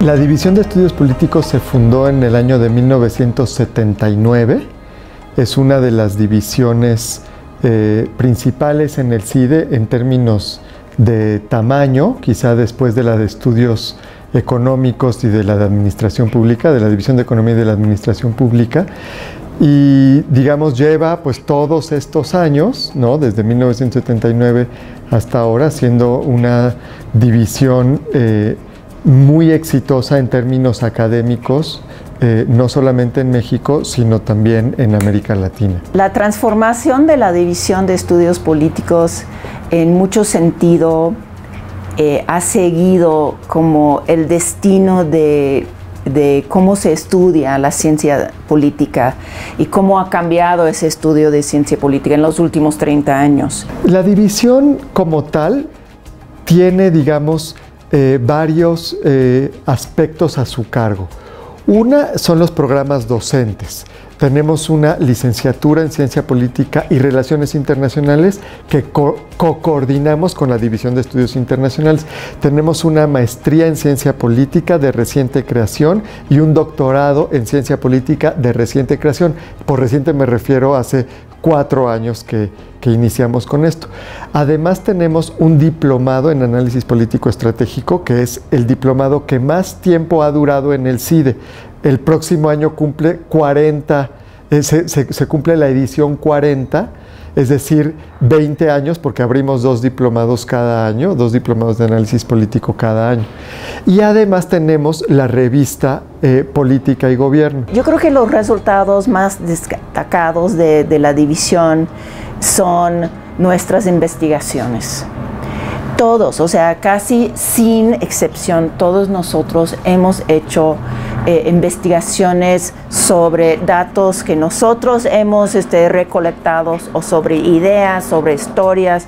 La División de Estudios Políticos se fundó en el año de 1979. Es una de las divisiones eh, principales en el CIDE en términos de tamaño, quizá después de la de estudios económicos y de la de administración pública, de la División de Economía y de la Administración Pública. Y digamos, lleva pues todos estos años, ¿no? desde 1979 hasta ahora, siendo una división eh, muy exitosa en términos académicos, eh, no solamente en México, sino también en América Latina. La transformación de la división de estudios políticos en mucho sentido eh, ha seguido como el destino de, de, cómo se estudia la ciencia política y cómo ha cambiado ese estudio de ciencia política en los últimos 30 años. La división como tal tiene, digamos, eh, varios eh, aspectos a su cargo. Una son los programas docentes. Tenemos una licenciatura en Ciencia Política y Relaciones Internacionales que co-coordinamos con la División de Estudios Internacionales. Tenemos una maestría en Ciencia Política de reciente creación y un doctorado en Ciencia Política de reciente creación. Por reciente me refiero hace cuatro años que, iniciamos con esto. Además tenemos un diplomado en análisis político estratégico, que es el diplomado que más tiempo ha durado en el CIDE. El próximo año cumple 40, eh, se, cumple la edición 40 es decir, 20 años, porque abrimos dos diplomados cada año, dos diplomados de análisis político cada año. Y además tenemos la revista eh, Política y Gobierno. Yo creo que los resultados más destacados de, de la división son nuestras investigaciones todos, o sea, casi sin excepción, todos nosotros hemos hecho eh, investigaciones sobre datos que nosotros hemos este, recolectado o sobre ideas, sobre historias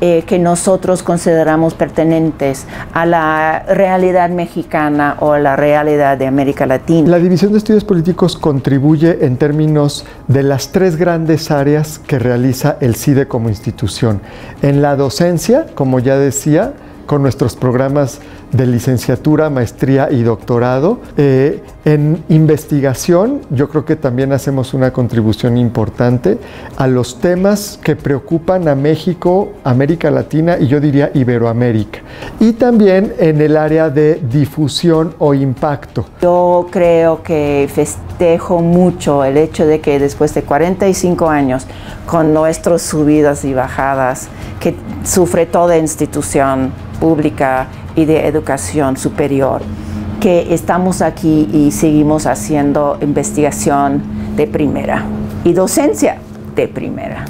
eh, que nosotros consideramos pertenentes a la realidad mexicana o a la realidad de América Latina. La División de Estudios Políticos contribuye en términos de las tres grandes áreas que realiza el CIDE como institución. En la docencia, como ya decía, con nuestros programas de licenciatura, maestría y doctorado. Eh, en investigación, yo creo que también hacemos una contribución importante a los temas que preocupan a México, América Latina y yo diría Iberoamérica. Y también en el área de difusión o impacto. Yo creo que festejo mucho el hecho de que después de 45 años, con nuestras subidas y bajadas que sufre toda institución, pública y de educación superior, que estamos aquí y seguimos haciendo investigación de primera y docencia de primera.